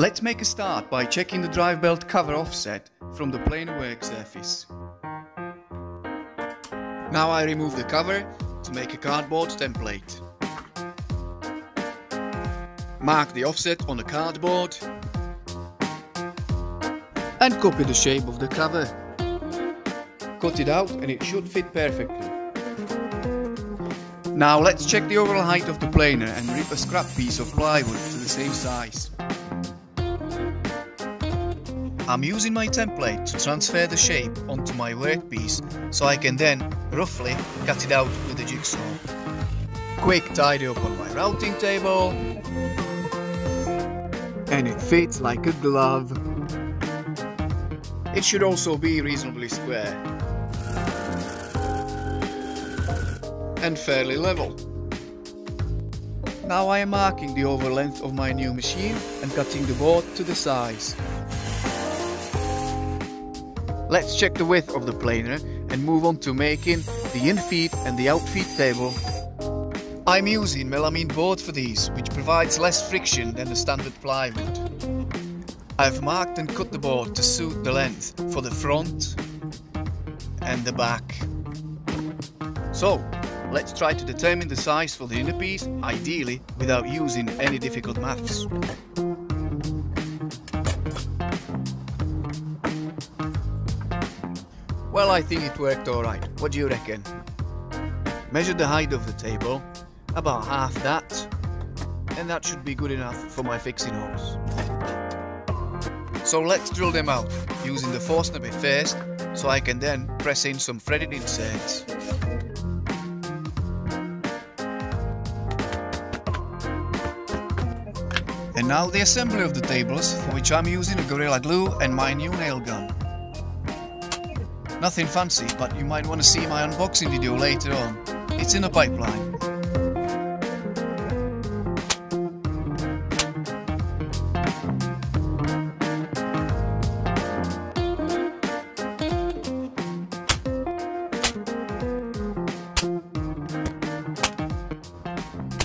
Let's make a start by checking the drive belt cover offset from the planer work surface. Now I remove the cover to make a cardboard template. Mark the offset on the cardboard and copy the shape of the cover. Cut it out and it should fit perfectly. Now let's check the overall height of the planer and rip a scrap piece of plywood to the same size. I'm using my template to transfer the shape onto my workpiece so I can then roughly cut it out with a jigsaw. Quick tidy up on my routing table and it fits like a glove. It should also be reasonably square and fairly level. Now I am marking the over length of my new machine and cutting the board to the size. Let's check the width of the planer and move on to making the infeed and the outfeed table. I'm using melamine board for these, which provides less friction than the standard plywood. I've marked and cut the board to suit the length for the front and the back. So, let's try to determine the size for the inner piece, ideally without using any difficult maths. Well, I think it worked alright. What do you reckon? Measure the height of the table, about half that, and that should be good enough for my fixing holes. So let's drill them out, using the Forstner bit first, so I can then press in some threaded inserts. And now the assembly of the tables, for which I'm using a Gorilla Glue and my new nail gun. Nothing fancy, but you might want to see my unboxing video later on. It's in a pipeline.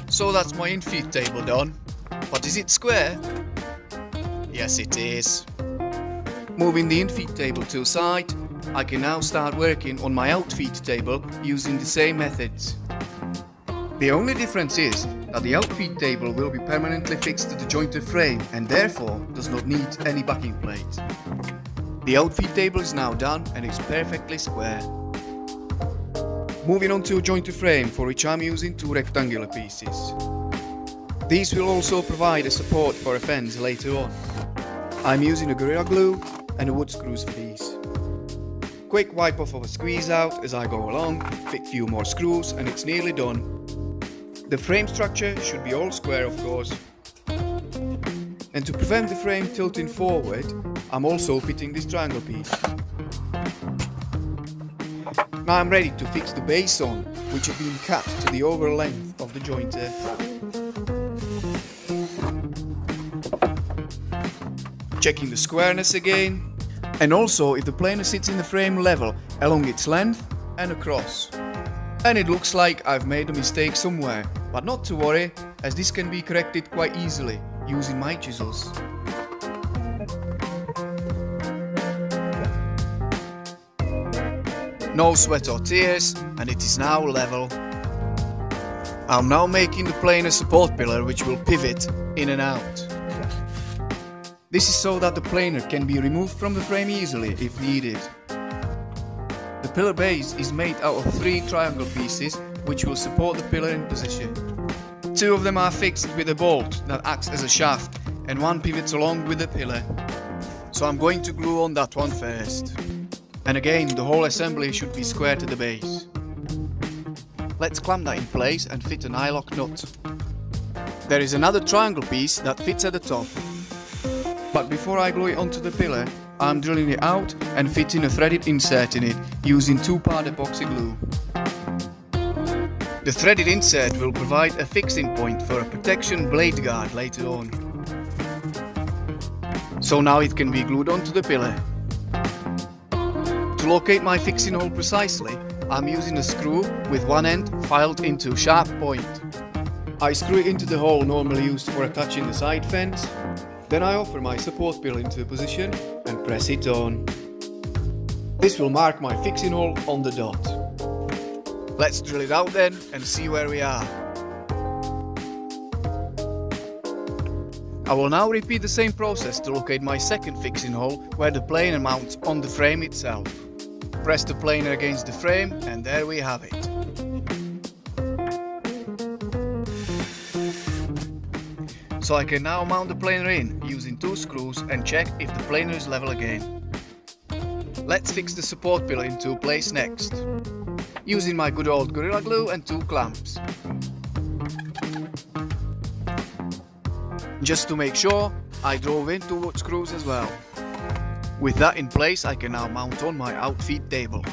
So that's my infeed table done. But is it square? Yes it is. Moving the infeed table to the side, I can now start working on my outfeed table using the same methods. The only difference is that the outfeed table will be permanently fixed to the jointer frame and therefore does not need any backing plate. The outfeed table is now done and is perfectly square. Moving on to a jointer frame for which I'm using two rectangular pieces. These will also provide a support for a fence later on. I'm using a Gorilla Glue and a wood screws for these. Quick wipe off of a squeeze out as I go along, fit few more screws and it's nearly done. The frame structure should be all square of course. And to prevent the frame tilting forward, I'm also fitting this triangle piece. Now I'm ready to fix the base on, which have been cut to the over length of the jointer. Checking the squareness again, and also if the planer sits in the frame level along its length and across. And it looks like I've made a mistake somewhere, but not to worry, as this can be corrected quite easily using my chisels. No sweat or tears, and it is now level. I'm now making the planer support pillar which will pivot in and out. This is so that the planer can be removed from the frame easily if needed. The pillar base is made out of three triangle pieces which will support the pillar in position. Two of them are fixed with a bolt that acts as a shaft and one pivots along with the pillar. So I'm going to glue on that one first. And again the whole assembly should be square to the base. Let's clamp that in place and fit an eye lock nut. There is another triangle piece that fits at the top but before I glue it onto the pillar, I'm drilling it out and fitting a threaded insert in it using 2-part epoxy glue. The threaded insert will provide a fixing point for a protection blade guard later on. So now it can be glued onto the pillar. To locate my fixing hole precisely, I'm using a screw with one end filed into a sharp point. I screw it into the hole normally used for attaching the side fence Then I offer my support pillar into position and press it on. This will mark my fixing hole on the dot. Let's drill it out then and see where we are. I will now repeat the same process to locate my second fixing hole where the planer mounts on the frame itself. Press the planer against the frame and there we have it. So I can now mount the planer in using two screws and check if the planer is level again. Let's fix the support pillar into place next, using my good old Gorilla Glue and two clamps. Just to make sure, I drove in two wood screws as well. With that in place I can now mount on my outfeed table.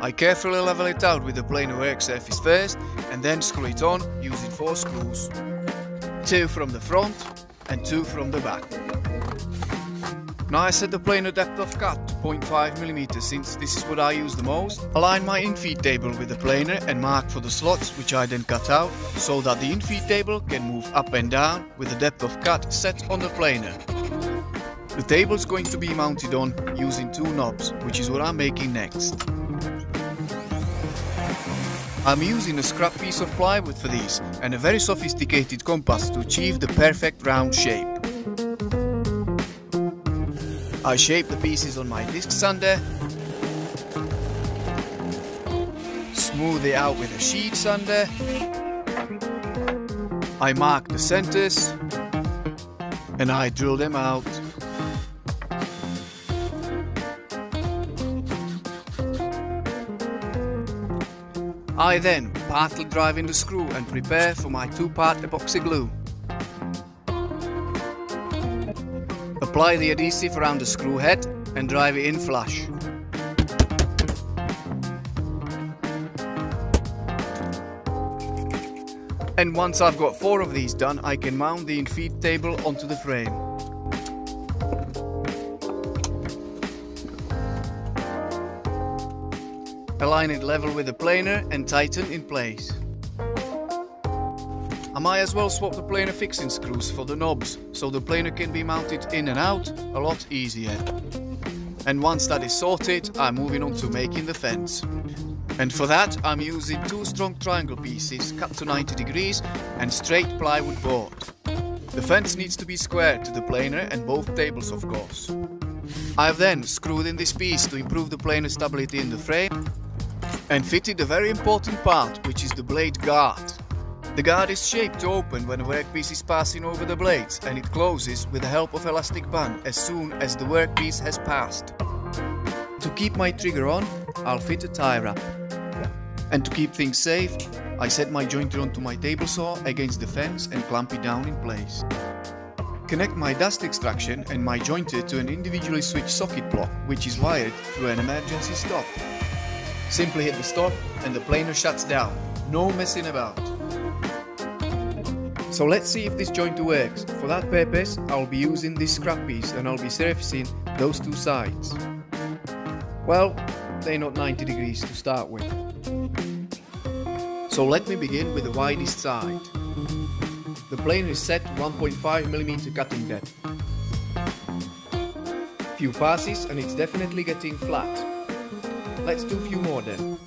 I carefully level it out with the planer work surface first and then screw it on using four screws two from the front and two from the back. Now I set the planer depth of cut to 0.5mm since this is what I use the most. Align my infeed table with the planer and mark for the slots which I then cut out so that the infeed table can move up and down with the depth of cut set on the planer. The table is going to be mounted on using two knobs which is what I'm making next. I'm using a scrap piece of plywood for these and a very sophisticated compass to achieve the perfect round shape. I shape the pieces on my disc sander, smooth it out with a sheet sander, I mark the centers and I drill them out. I then partly drive in the screw and prepare for my two-part epoxy glue. Apply the adhesive around the screw head and drive it in flush. And once I've got four of these done, I can mount the infeed table onto the frame. Align it level with the planer and tighten in place. I might as well swap the planer fixing screws for the knobs, so the planer can be mounted in and out a lot easier. And once that is sorted, I'm moving on to making the fence. And for that, I'm using two strong triangle pieces cut to 90 degrees and straight plywood board. The fence needs to be square to the planer and both tables of course. I've then screwed in this piece to improve the planer stability in the frame and fitted a very important part which is the blade guard. The guard is shaped to open when a workpiece is passing over the blades and it closes with the help of elastic band as soon as the workpiece has passed. To keep my trigger on, I'll fit a tie wrap. And to keep things safe, I set my jointer onto my table saw against the fence and clamp it down in place. Connect my dust extraction and my jointer to an individually switched socket block which is wired through an emergency stop. Simply hit the stop and the planer shuts down. No messing about. So let's see if this jointer works. For that purpose, I'll be using this scrap piece and I'll be surfacing those two sides. Well, they're not 90 degrees to start with. So let me begin with the widest side. The planer is set 1.5mm cutting depth. Few passes and it's definitely getting flat. Let's do a few more then.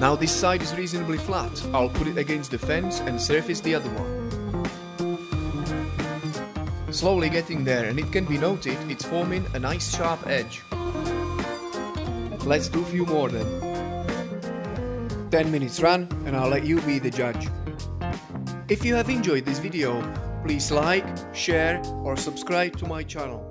Now this side is reasonably flat. I'll put it against the fence and surface the other one. Slowly getting there and it can be noted it's forming a nice sharp edge. Let's do a few more then. 10 minutes run and I'll let you be the judge. If you have enjoyed this video, Please like, share or subscribe to my channel.